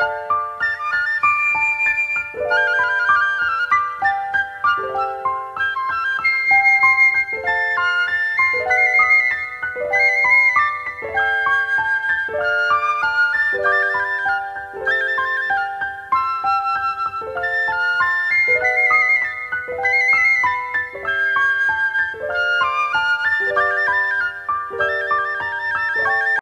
you.